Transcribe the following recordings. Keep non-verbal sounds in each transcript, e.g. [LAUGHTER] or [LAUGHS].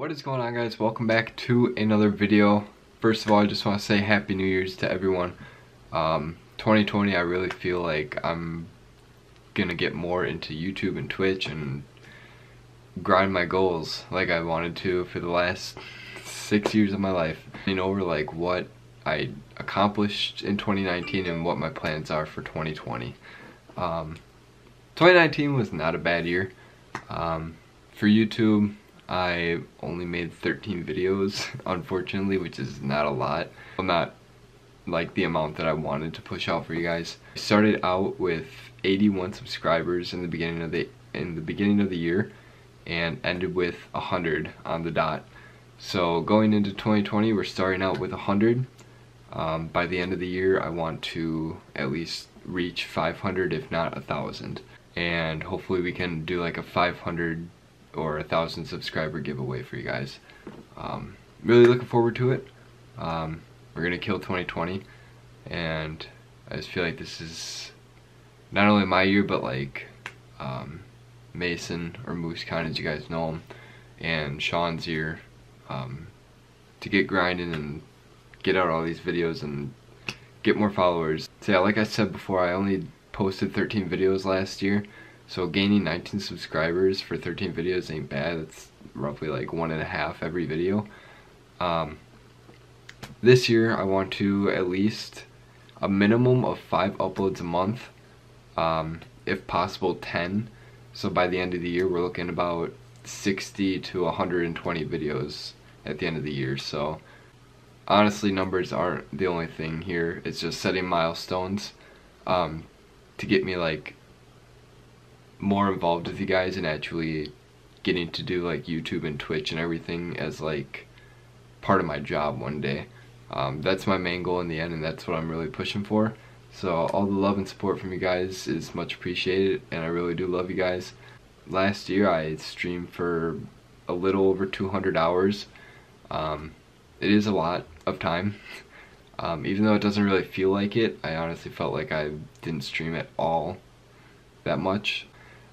What is going on guys? Welcome back to another video. First of all, I just want to say Happy New Year's to everyone. Um, 2020, I really feel like I'm gonna get more into YouTube and Twitch and grind my goals like I wanted to for the last six years of my life. Know, over like what I accomplished in 2019 and what my plans are for 2020. Um, 2019 was not a bad year. Um, for YouTube, I only made 13 videos, [LAUGHS] unfortunately, which is not a lot. I'm not like the amount that I wanted to push out for you guys. I started out with 81 subscribers in the beginning of the in the beginning of the year and ended with 100 on the dot. So going into 2020, we're starting out with 100. Um, by the end of the year, I want to at least reach 500, if not a thousand, and hopefully we can do like a 500 or a thousand subscriber giveaway for you guys. Um, really looking forward to it. Um, we're gonna kill 2020, and I just feel like this is not only my year, but like um, Mason or Moose Con, as you guys know him, and Sean's year um, to get grinding and get out all these videos and get more followers. So yeah, like I said before, I only posted 13 videos last year, so gaining 19 subscribers for 13 videos ain't bad. It's roughly like one and a half every video. Um, this year I want to at least a minimum of five uploads a month, um, if possible 10. So by the end of the year we're looking about 60 to 120 videos at the end of the year. So honestly numbers aren't the only thing here. It's just setting milestones um, to get me like more involved with you guys and actually getting to do like YouTube and Twitch and everything as like part of my job one day. Um, that's my main goal in the end and that's what I'm really pushing for. So all the love and support from you guys is much appreciated and I really do love you guys. Last year I streamed for a little over 200 hours. Um, it is a lot of time. [LAUGHS] Um, even though it doesn't really feel like it, I honestly felt like I didn't stream at all that much.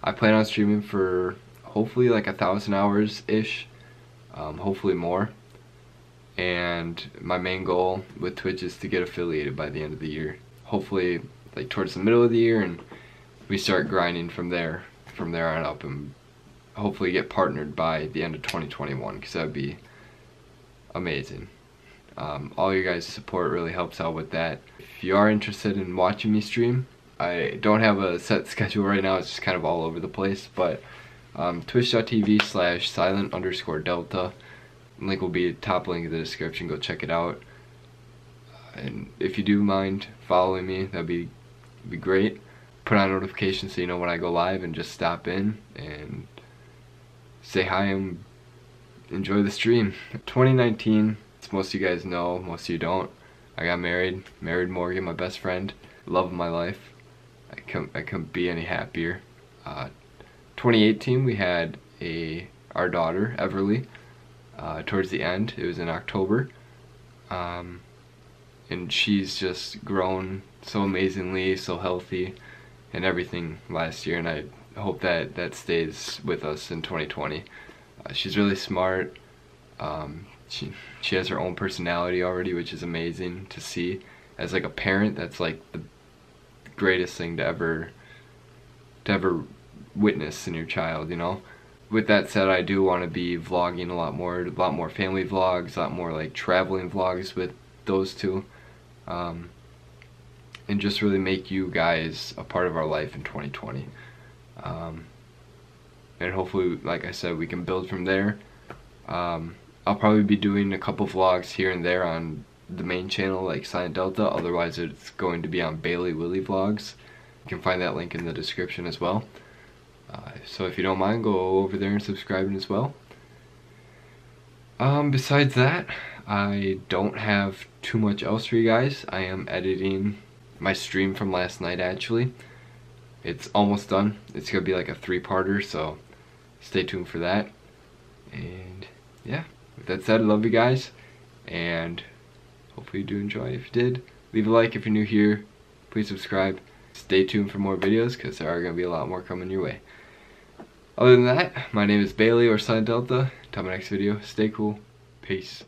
I plan on streaming for hopefully like a thousand hours ish, um, hopefully more. And my main goal with Twitch is to get affiliated by the end of the year. Hopefully, like towards the middle of the year, and we start grinding from there, from there on up, and hopefully get partnered by the end of 2021, because that would be amazing. Um, all your guys' support really helps out with that. If you are interested in watching me stream, I don't have a set [LAUGHS] schedule right now, it's just kind of all over the place, but um, twitch.tv slash silent underscore delta. Link will be top link in the description, go check it out. And if you do mind following me, that'd be, be great. Put on notifications so you know when I go live and just stop in and say hi and enjoy the stream. 2019, as most of you guys know, most of you don't, I got married, married Morgan, my best friend, love of my life. I couldn't, I couldn't be any happier. Uh, 2018 we had a our daughter Everly uh, towards the end it was in October. Um, and she's just grown so amazingly so healthy and everything last year and I hope that that stays with us in 2020 uh, she's really smart. Um, she she has her own personality already which is amazing to see. As like a parent that's like the greatest thing to ever to ever witness in your child, you know. With that said, I do want to be vlogging a lot more, a lot more family vlogs, a lot more like traveling vlogs with those two. Um, and just really make you guys a part of our life in 2020. Um, and hopefully, like I said, we can build from there. Um, I'll probably be doing a couple vlogs here and there on the main channel like Silent Delta, otherwise it's going to be on Bailey Willie Vlogs. You can find that link in the description as well. Uh, so if you don't mind, go over there and subscribe as well. Um, besides that, I don't have too much else for you guys. I am editing my stream from last night actually. It's almost done. It's gonna be like a three-parter, so stay tuned for that. And yeah, with that said, I love you guys, and Hopefully you do enjoy. If you did, leave a like if you're new here. Please subscribe. Stay tuned for more videos because there are going to be a lot more coming your way. Other than that, my name is Bailey or Silent Delta. Till my next video, stay cool. Peace.